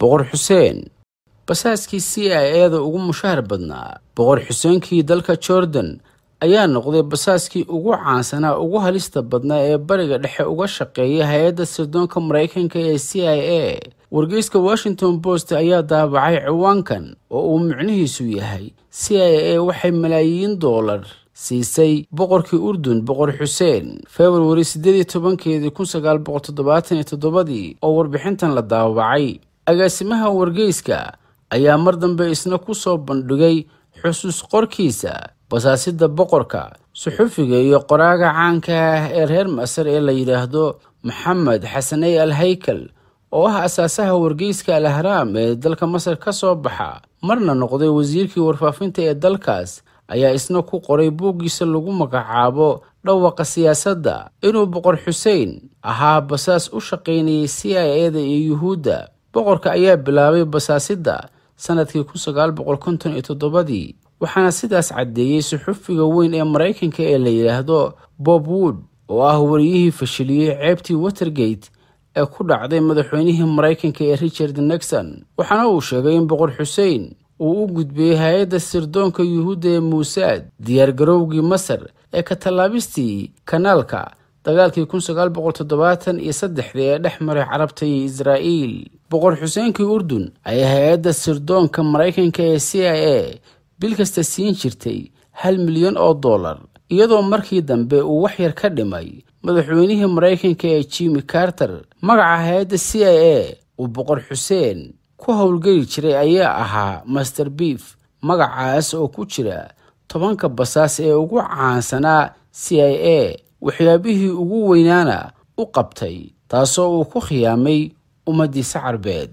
boqor xuseen. Basaaskii c i eda ugu mushahar badnaa boqor xuseenkii dalka jordan ayaa noqday basaaskii ugu caansanaa ugu halista badnaa ee bariga dhexe uga shaqeeya hay'adda sirdoonka maraykanka ee c i a. Wargeyska washington post ayaa daabacay ciwaankan oo uu micnihiisu yahay c i a waxay malaayiin doolar siisay boqorkii urdun boqor xuseen. Februari siddeed tobankeedii kun sagaal boqol toddobaatan iyo toddobadii oo warbixintan la daabacay agaasimaha wargeyska ayaa mar dambe isna ku soo bandhigay xusuus qorkiisa basaasida boqorka suxufiga iyo qoraaga caanka ah ee reer masar ee la yidhaahdo maxamed xasaney al haykal oo ah asaasaha wargeyska al ahraam ee dalka masar ka soo baxa marna noqday wasiirkii warfaafinta ee dalkaas ayaa isna ku qoray buuggiisa lagu magacaabo dhawaqa siyaasadda inuu boqor xuseen ahaa basaas u shaqaynayay c i eda iyo yuhuudda boqorka ayaa bilaabay basaasidda sannadkii kun sagaal boqol konton iyo toddobadii waxaana sidaas caddeeyey suxufiga weyn ee maraykanka ee la yidhaahdo bob wood oo ah wariyihii fashiliyey ceebtii watergate ee ku dhacday madaxweynihii maraykanka ee richard nixon. Waxaana uu sheegay in boqor xuseen uu u gudbiyey hay'adda sirdoonka yuhuudda ee muusaad diyaargarowgii masar ee ka tallaabistii kanaalka dagaalkii kun sagaal boqol toddobaatan iyo saddexdii ee dhex maray carabta iyo israa'iil boqor xuseenkii urdun ayaa hay'adda sirdoonka maraykanka ee c i a bil kasta siin jirtay hal milyan oo dollar iyadoo markii dambe uu wax yar ka dhimay madaxweynihii maraykanka ee jimi carter. Magaca hay'adda c i a uu boqor xuseen ku howlgeli jiray ayaa ahaa master beef magacaas oo ku jira tobanka basaas ee ugu caansanaa c i a waxyaabihii ugu weynaana u qabtay taasoo uu ku khiyaamay ummaddiisa carbeed